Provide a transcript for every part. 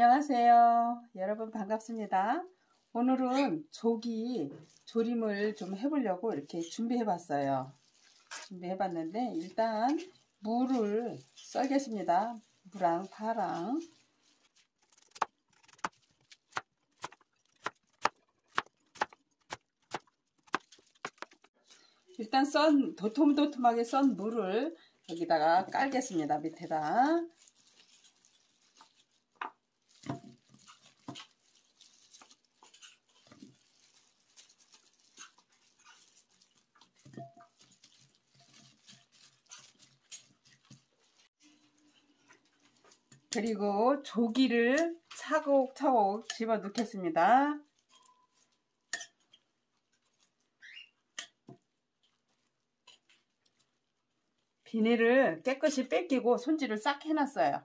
안녕하세요. 여러분 반갑습니다. 오늘은 조기 조림을 좀 해보려고 이렇게 준비해 봤어요. 준비해 봤는데 일단 물을 썰겠습니다. 무랑 파랑 일단 썬 도톰도톰하게 썬 물을 여기다가 깔겠습니다. 밑에다 그리고 조기를 차곡차곡 집어 넣겠습니다. 비닐을 깨끗이 뺏기고 손질을 싹 해놨어요.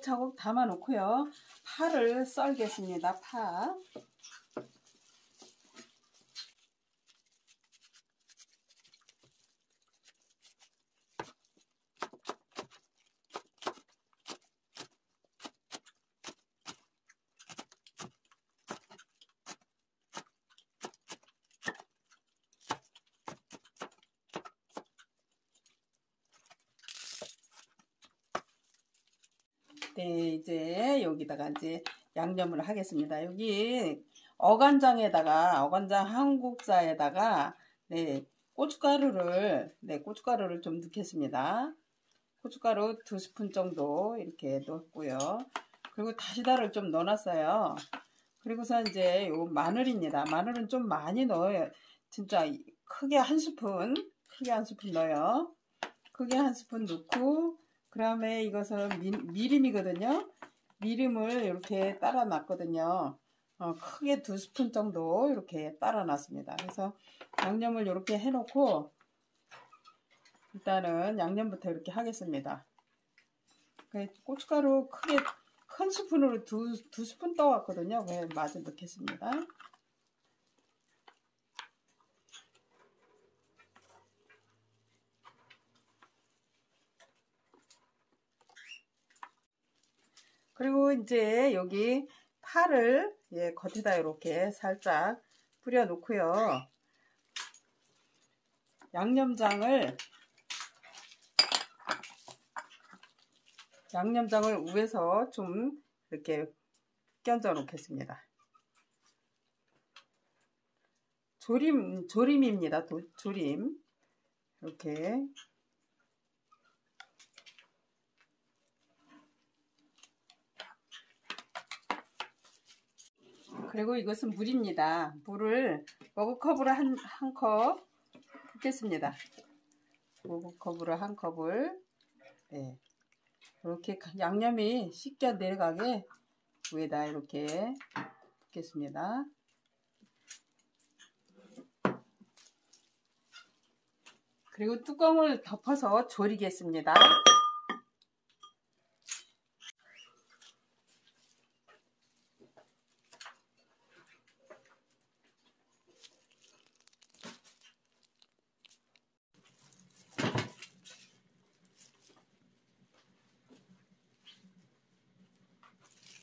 차곡차곡 담아 놓고요. 파를 썰겠습니다. 파. 네, 이제 여기다가 이제 양념을 하겠습니다. 여기 어간장에다가 어간장 한국사에다가 네, 고춧가루를 네, 고춧가루를 좀 넣겠습니다. 고춧가루 두 스푼 정도 이렇게 넣었고요. 그리고 다시다를 좀 넣어놨어요. 그리고서 이제 요 마늘입니다. 마늘은 좀 많이 넣어요. 진짜 크게 한 스푼, 크게 한 스푼 넣어요. 크게 한 스푼 넣고 그 다음에 이것은 미, 미림이거든요. 미림을 이렇게 따라 놨거든요. 어, 크게 두 스푼 정도 이렇게 따라 놨습니다. 그래서 양념을 이렇게 해놓고 일단은 양념부터 이렇게 하겠습니다. 그 고춧가루 크게 큰 스푼으로 두, 두 스푼 떠왔거든요. 그래 마저 넣겠습니다. 그리고 이제 여기 파를 예, 겉에다 이렇게 살짝 뿌려 놓고요. 양념장을 양념장을 위에서 좀 이렇게 끼얹어 놓겠습니다. 조림 조림입니다. 도, 조림 이렇게 그리고 이것은 물입니다. 물을 머그컵으로 한, 한 컵 붓겠습니다. 머그컵으로 한 컵을 네. 이렇게 양념이 씻겨 내려가게 위에다 이렇게 붓겠습니다. 그리고 뚜껑을 덮어서 졸이겠습니다.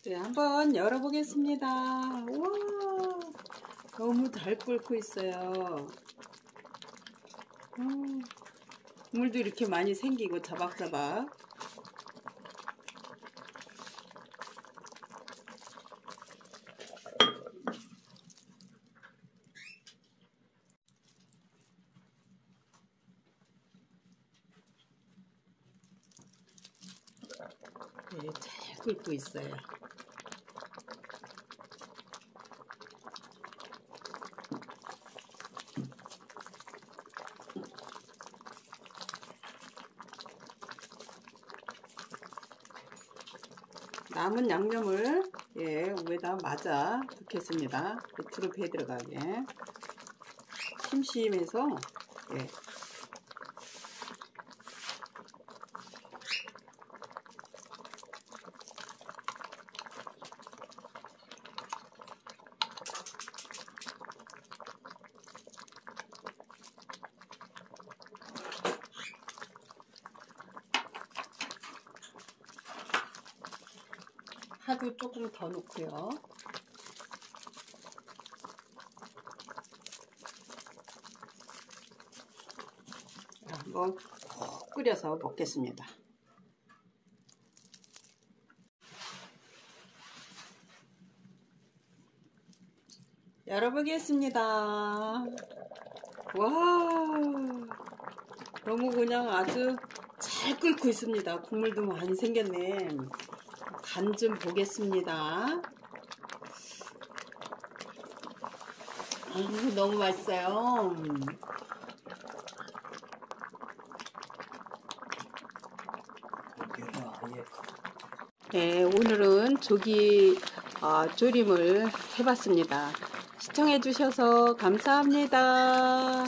네, 한번 열어보겠습니다. 우와, 너무 잘 끓고 있어요. 음, 물도 이렇게 많이 생기고 자박자박. 네, 잘 끓고 있어요. 남은 양념을 예, 위에다 맞아 넣겠습니다. 밑으로 배 들어가게. 심심해서 예. 파도 조금 더 넣고요. 자, 한번 푹 끓여서 먹겠습니다. 열어보겠습니다. 와, 너무 그냥 아주 잘 끓고 있습니다. 국물도 많이 생겼네. 간 좀 보겠습니다. 아, 너무 맛있어요. 네, 오늘은 조기 어, 조림을 해봤습니다. 시청해주셔서 감사합니다.